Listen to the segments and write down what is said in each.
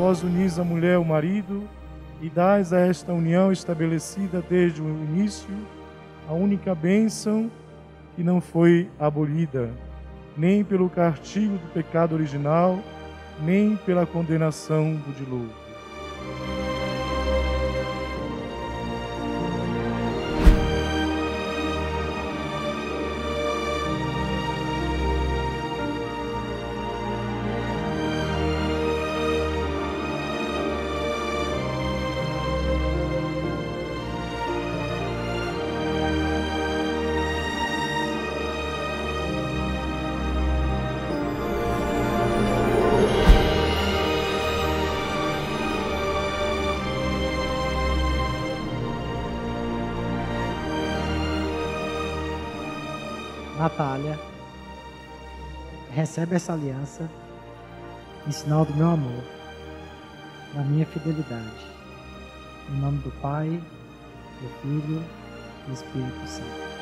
vós unis a mulher ao marido e dais a esta união estabelecida desde o início a única bênção que não foi abolida, nem pelo castigo do pecado original, nem pela condenação do dilúvio. Natália, recebe essa aliança em sinal do meu amor, da minha fidelidade. Em nome do Pai, do Filho e do Espírito Santo.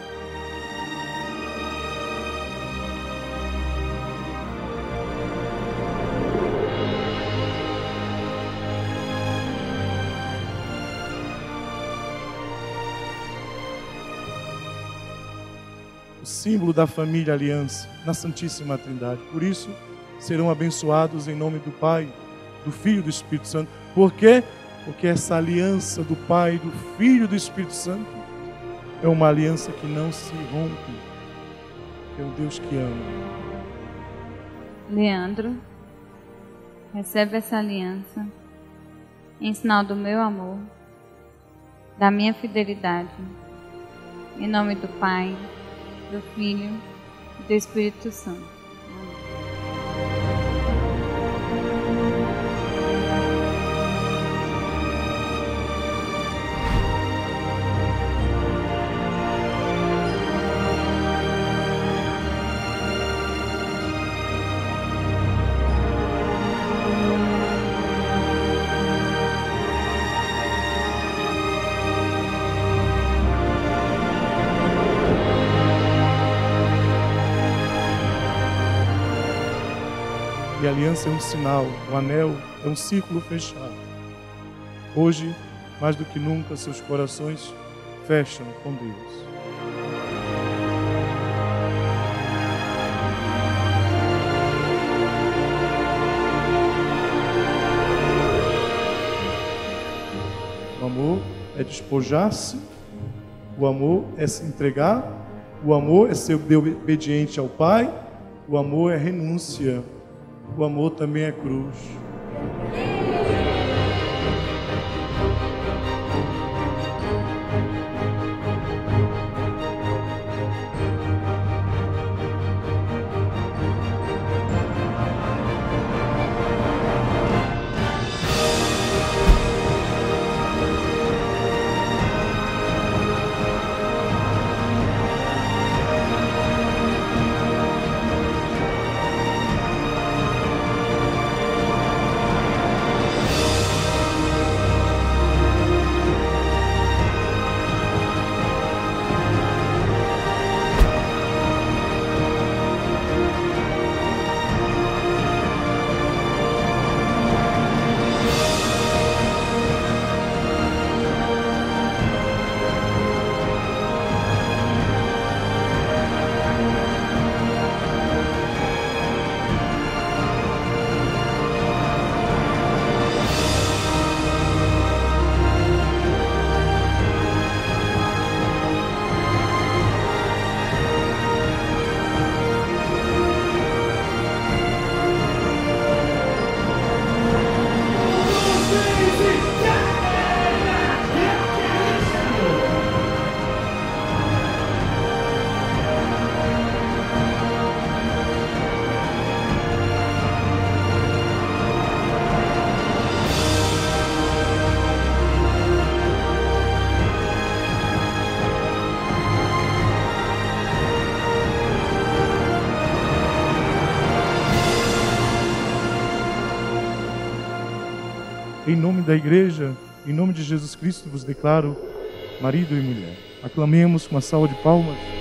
Símbolo da família aliança na Santíssima Trindade. Por isso, serão abençoados em nome do Pai, do Filho e do Espírito Santo. Por quê? Porque essa aliança do Pai, do Filho e do Espírito Santo é uma aliança que não se rompe. É um Deus que ama. Leandro, recebe essa aliança em sinal do meu amor, da minha fidelidade. Em nome do Pai, do Filho e do Espírito Santo. E a aliança é um sinal, o anel é um círculo fechado. Hoje, mais do que nunca, seus corações fecham com Deus. O amor é despojar-se, o amor é se entregar, o amor é ser obediente ao Pai, o amor é renúncia, o amor também é cruz. Em nome da igreja, em nome de Jesus Cristo, vos declaro marido e mulher. Aclamemos com uma salva de palmas.